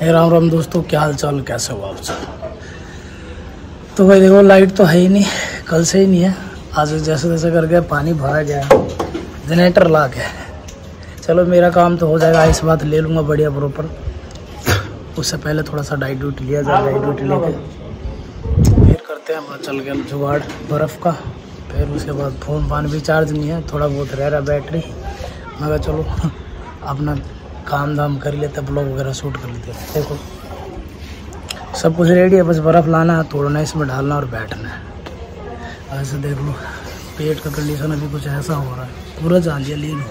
हे राम राम दोस्तों, क्या हाल चाल कैसे हो आप सब? तो भाई देखो लाइट तो है ही नहीं, कल से ही नहीं है। आज जैसे तैसे करके पानी भरा गया जनरेटर ला के चलो, मेरा काम तो हो जाएगा, इस बात ले लूँगा बढ़िया प्रॉपर उससे पहले थोड़ा सा डाइट डूट लिया जाए, डाइट डूट लेके। फिर करते हैं चल गया जुगाड़, बर्फ़ का। फिर उसके बाद फ़ोन फान भी चार्ज नहीं है, थोड़ा बहुत रह रहा बैटरी मैं कहा, चलो, अपना काम धाम कर लेते ब्लॉग वगैरह शूट कर लेते। देखो सब कुछ रेडी है बस बर्फ़ लाना है तोड़ना है इसमें डालना और बैठना है। ऐसे देख लो पेट का कंडीशन अभी कुछ ऐसा हो रहा है। पूरा जान लिया लीन हो।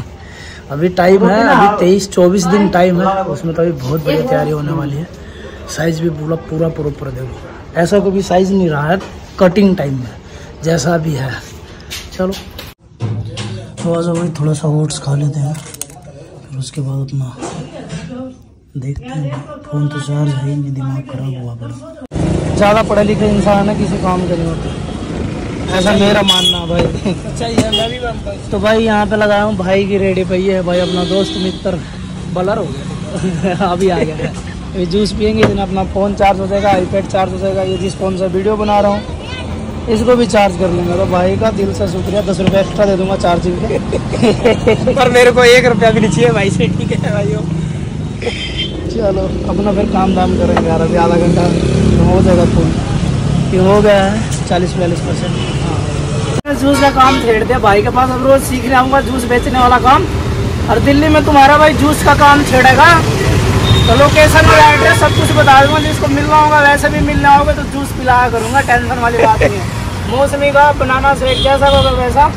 अभी टाइम है अभी तेईस चौबीस दिन टाइम है। उसमें तो अभी बहुत बड़ी तैयारी होने वाली है। साइज़ भी पूरा पूरा प्रॉपर देखो। ऐसा कभी साइज़ नहीं रहा है कटिंग टाइम में जैसा भी है। चलो। थोड़ा सा वही थोड़ा सा ओट्स खा लेते हैं फिर उसके बाद अपना देखते हैं। फ़ोन तो चार्ज है ही नहीं दिमाग खराब हुआ पड़ा ज़्यादा पढ़े लिखे इंसान है किसी काम के नहीं होते ऐसा मेरा मानना भाई। अच्छा है मैं भी तो भाई यहाँ पे लगाया हूँ भाई की रेडी पे ये है भाई अपना दोस्त मित्र बलर हो गया। अभी आ गया है। जूस पियेंगे दिन अपना फ़ोन चार्ज हो जाएगा आईपैड चार्ज हो जाएगा ये जिस फ़ोन से वीडियो बना रहा हूँ। इसको भी चार्ज कर लेंगे तो भाई का दिल से शुक्रिया दस रुपये एक्स्ट्रा दे दूँगा चार्जिंग के पर मेरे को एक रुपया भी नहीं चाहिए भाई से ठीक है भाइयों? चलो अपना फिर काम धाम करेंगे यार अभी आधा घंटा हो जाएगा फ़ोन ये हो गया है चालीस बयालीस परसेंट हाँ। जूस का काम छेड़ दिया भाई के पास अब रोज सीखने आऊँगा जूस बेचने वाला काम। और दिल्ली में तुम्हारा भाई जूस का काम छेड़ेगा। तो लोकेशन और एड्रेस सब कुछ बता दूँगा जिसको मिलना होगा वैसे भी मिलना होगा तो जूस पिलाया करूँगा टेंशन वाली बात नहीं है। मौसमी का बनाना शेक जैसा होगा वैसा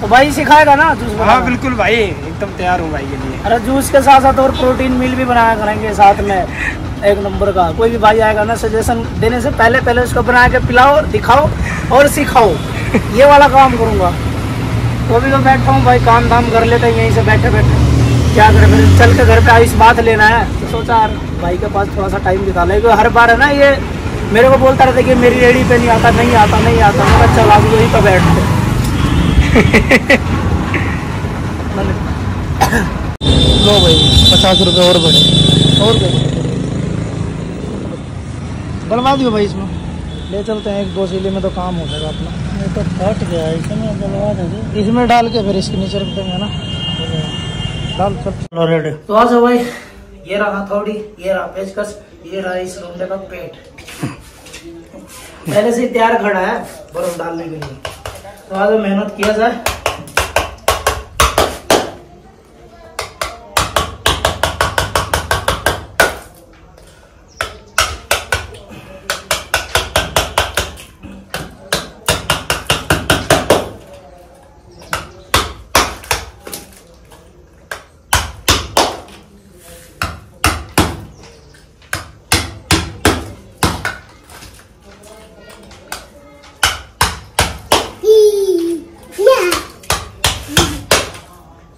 तो भाई सिखाएगा ना जूस हाँ बिल्कुल भाई एकदम तैयार हूँ भाई के लिए। अरे जूस के साथ साथ और प्रोटीन मिल भी बनाया करेंगे साथ में एक नंबर का। कोई भी भाई आएगा ना सजेशन देने से पहले पहले उसको बना के पिलाओ दिखाओ और सिखाओ। ये वाला काम करूँगा। तो अभी तो बैठा हूँ भाई काम धाम कर लेते हैं यहीं से बैठे बैठे क्या करें? फिर चल के घर पे आइस बात लेना है। तो सोचा, यार, भाई के पास थोड़ा सा टाइम निकाला क्योंकि हर बार है ना, ये मेरे को बोलता रहता है कि मेरी रेडी पे नहीं आता नहीं आता नहीं आता। मैं चल अभी वहीं पर बैठते लो भाई, पचास रुपये और बढ़े, और बनवा दियो भाई इसमें। ले चलते हैं एक दो सिले में तो काम हो जाएगा अपना। ये तो फट गया, इसमें डलवा देंगे इसमें डाल के फिर इसके नीचे रख देंगे ना। डाल चल चलो रेडी तो आ जाओ भाई ये रहा थोड़ी, ये रहा पेचकस, ये रहा इस रोंडे का पेट। पहले से तैयार खड़ा है बर्फ़ डालने के लिए। तो आज मेहनत किया जाए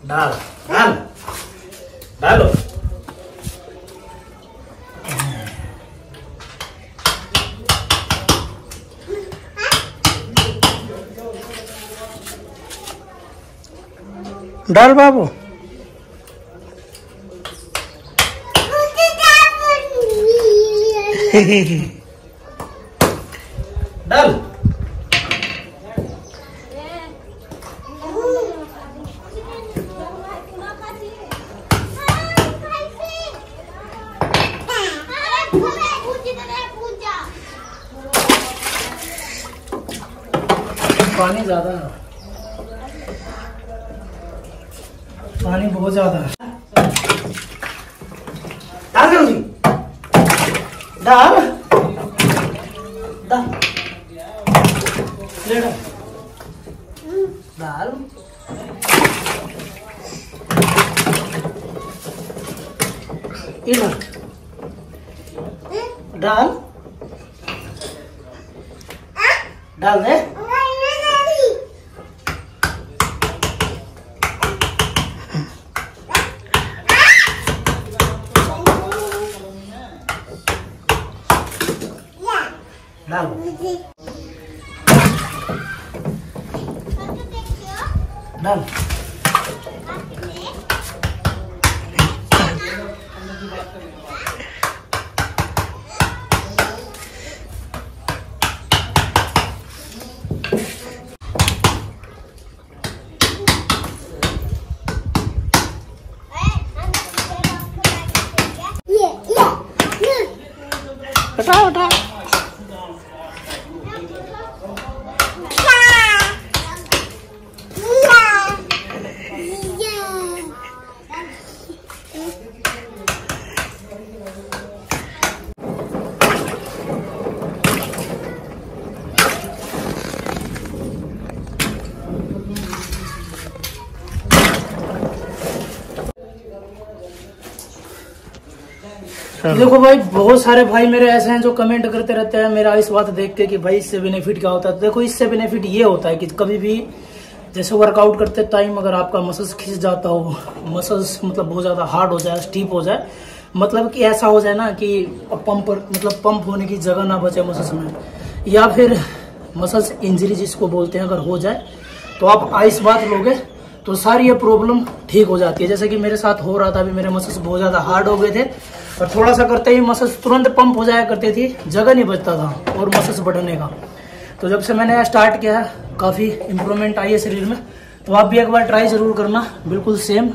डाल डाल डालो डाल बाबू। डाल। पानी ज़्यादा है। पानी बहुत ज़्यादा है। डाल इधर। डाल डाल दे। डाल डाल देखो भाई, बहुत सारे भाई मेरे ऐसे हैं जो कमेंट करते रहते हैं, मेरा इस बात देख के कि भाई इससे बेनिफिट क्या होता है? तो देखो, इससे बेनिफिट ये होता है कि कभी भी जैसे वर्कआउट करते टाइम अगर आपका मसल्स खिंच जाता हो मसल्स मतलब बहुत ज़्यादा हार्ड हो जाए स्टीप हो जाए मतलब कि ऐसा हो जाए ना कि पंप मतलब पंप होने की जगह ना बचे मसल्स में। या फिर मसल्स इंजरी जिसको बोलते हैं, अगर हो जाए तो आप आइस बात लोगे तो सारी ये प्रॉब्लम ठीक हो जाती है। जैसे कि मेरे साथ हो रहा था, अभी मेरे मसल्स बहुत ज़्यादा हार्ड हो गए थे और थोड़ा सा करते ही मसल्स तुरंत पंप हो जाया करती थी, जगह नहीं बचता था और मसल्स बढ़ने का। तो जब से मैंने स्टार्ट किया है, काफ़ी इम्प्रूवमेंट आई है शरीर में तो आप भी एक बार ट्राई ज़रूर करना, बिल्कुल सेम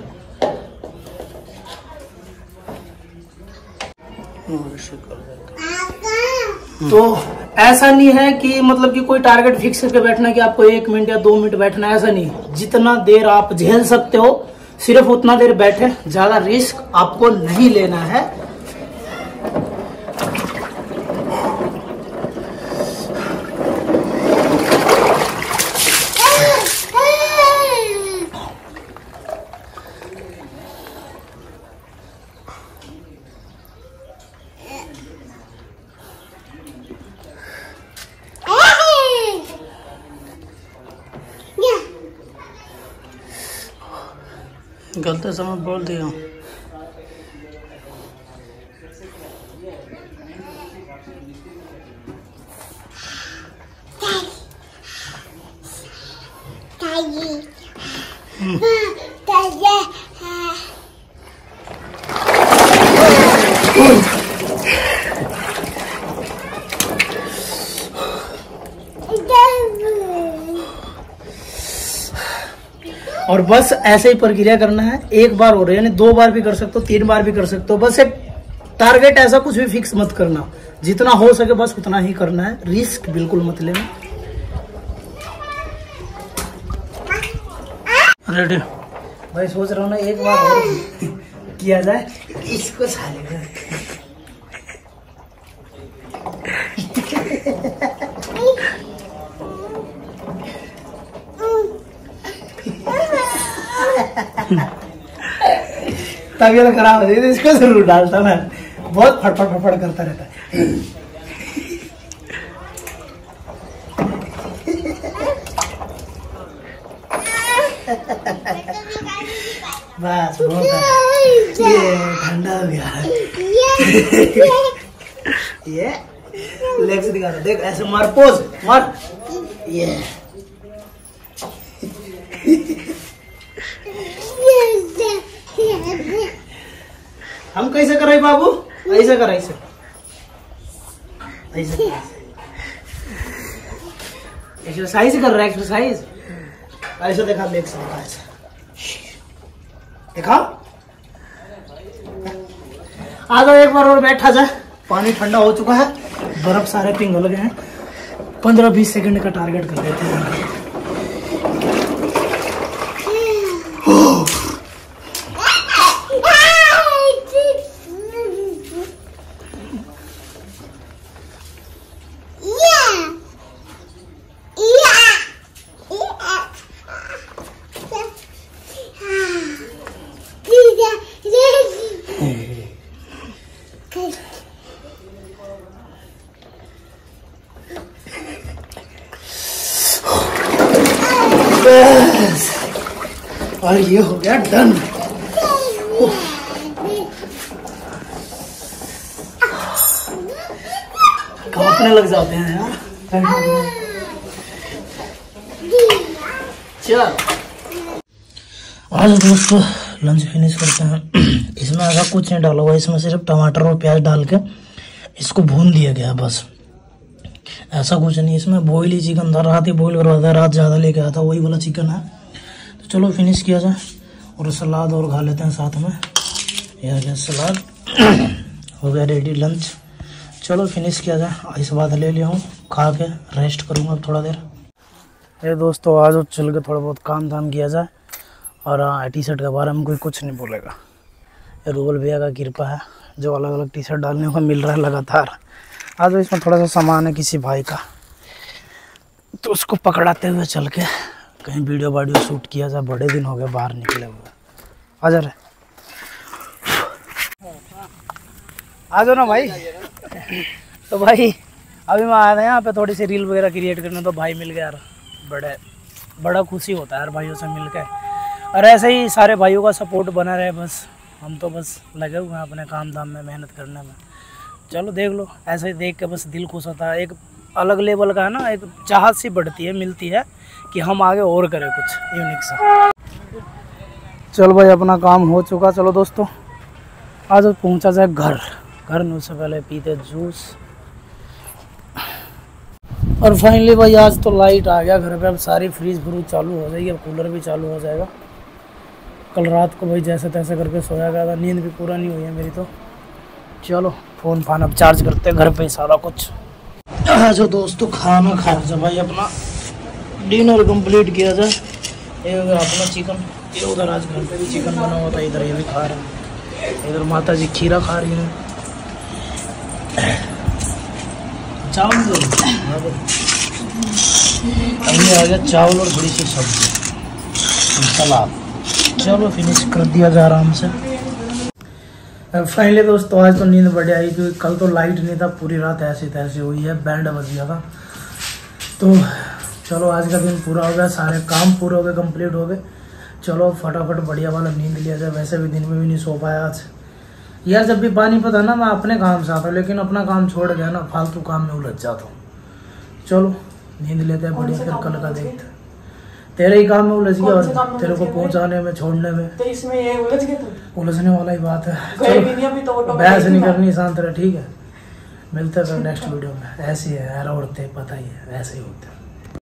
तो ऐसा नहीं है कि मतलब कि कोई टारगेट फिक्स करके बैठना कि आपको एक मिनट या दो मिनट बैठना ऐसा नहीं। जितना देर आप झेल सकते हो, सिर्फ़ उतना देर बैठे, ज़्यादा रिस्क आपको नहीं लेना है। गलत समय बोल दिया और बस ऐसे ही प्रक्रिया करना है। एक बार हो रहा है यानी दो बार भी कर सकते हो तीन बार भी कर सकते हो। बस एक टारगेट ऐसा कुछ भी फिक्स मत करना। जितना हो सके बस उतना ही करना है। रिस्क बिल्कुल मत लेना। रेडी भाई सोच रहा हूँ ना एक बार और किया जाए। इसको साले तबीयत खराब हो। जाती इसको ज़रूर डालता मैं। बहुत फटफट फटफट करता रहता है। बस, बहुत ये ठंडा हो गया। ये लेग्स दिखा रहा देख, ऐसे मार पोज मार। ये। हम कैसे कराए बाबू? ऐसे कर ऐसे। कर, एक्सरसाइज कर रहा है एक्सरसाइज ऐसे देखा लेग्स देखा ऐसे। देखा? आ जाओ एक बार और बैठा जाए पानी ठंडा हो चुका है। बर्फ़ सारे पिघल गए हैं। पंद्रह बीस सेकंड का टारगेट कर देते हैं। और ये हो गया डन। कांपने लग जाते हैं यार? आज दोस्तों लंच फिनिश करते हैं। इसमें ऐसा कुछ नहीं डाला हुआ, इसमें सिर्फ़ टमाटर और प्याज डाल के इसको भून दिया गया बस। ऐसा कुछ नहीं, इसमें बॉयल ही चिकन था, रात ही बॉयल करवा था रात ज़्यादा लेके आया था, वही वाला चिकन है। चलो फिनिश किया जाए। और सलाद और खा लेते हैं साथ में। यह गया सलाद। हो गया रेडी लंच चलो फिनिश किया जाए। आइस बाद ले लिया हूँ। खा के रेस्ट करूँगा थोड़ा देर। अरे दोस्तों, आज चल के थोड़ा बहुत काम धाम किया जाए। और टी शर्ट के बारे में कोई कुछ नहीं बोलेगा। ये रूबल भैया का कृपा है। जो अलग अलग टी शर्ट डालने को मिल रहा है लगातार। आज इसमें थोड़ा सा सामान है किसी भाई का। तो उसको पकड़ाते हुए चल के कहीं वीडियो वाडियो शूट किया जाए बड़े दिन हो गए बाहर निकले हुए। आ जा रहे आ जाओ ना भाई। तो भाई, अभी मैं आया था यहाँ पे थोड़ी सी रील वगैरह क्रिएट करने तो भाई मिल गया यार, बड़े, बड़ा खुशी होता है यार भाइयों से मिल के और ऐसे ही सारे भाइयों का सपोर्ट बना रहे बस। हम तो बस लगे हुए हैं अपने काम धाम में, मेहनत करने में। चलो देख लो, ऐसे ही देख के बस दिल खुश होता है। एक अलग लेवल का है ना, एक चाहत सी बढ़ती है, मिलती है कि हम आगे और करें कुछ यूनिक सा। चलो भाई, अपना काम हो चुका। चलो दोस्तों, आज पहुँचा जाए घर। घर में उससे पहले पीते जूस। और फाइनली भाई, आज तो लाइट आ गया घर पे। अब सारी फ्रीज फ्रूज चालू हो जाएगी, अब कूलर भी चालू हो जाएगा। कल रात को भाई, जैसे तैसे करके सोया गया था। नींद भी पूरा नहीं हुई है मेरी तो। चलो फ़ोन फान, अब चार्ज करते हैं घर पे सारा कुछ। जो दोस्तों खाना खाया जाए भाई अपना। डिनर कंप्लीट किया जाए ये हो अपना चिकन ये उधर आज घर पे भी चिकन बना हुआ था, इधर ये भी खा रहे हैं। इधर माता जी खीरा खा रही हैं। चावल अभी आ गया चावल और थोड़ी सी सब्ज़ी। सलाद चलो फिनिश कर दिया जाए आराम से। फाइनली दोस्तों आज तो नींद बढ़िया आई क्योंकि कल तो लाइट नहीं था पूरी रात ऐसी तैसी हुई है बैंड बज गया था। तो चलो आज का दिन पूरा हो गया सारे काम पूरे हो गए कंप्लीट हो गए। चलो फटाफट बढ़िया वाला नींद लिया जाए वैसे भी दिन में भी नहीं सो पाया आज। यार जब भी पानी पता ना मैं अपने काम से आता हूँ लेकिन अपना काम छोड़ गया ना फालतू काम में उलझ जाता हूँ। चलो नींद लेते हैं बढ़िया फिर कल का देखते तेरे ही काम में उलझ गया और तेरे को पहुँचाने में छोड़ने में। तो इसमें ये उलझ तुम? उलझने वाला ही बात है। तो चलो बहस नहीं करनी शांत रहे ठीक है। मिलते हैं नेक्स्ट वीडियो में। ऐसे ही है उड़ते औरतें पता ही है ऐसे ही होते हैं।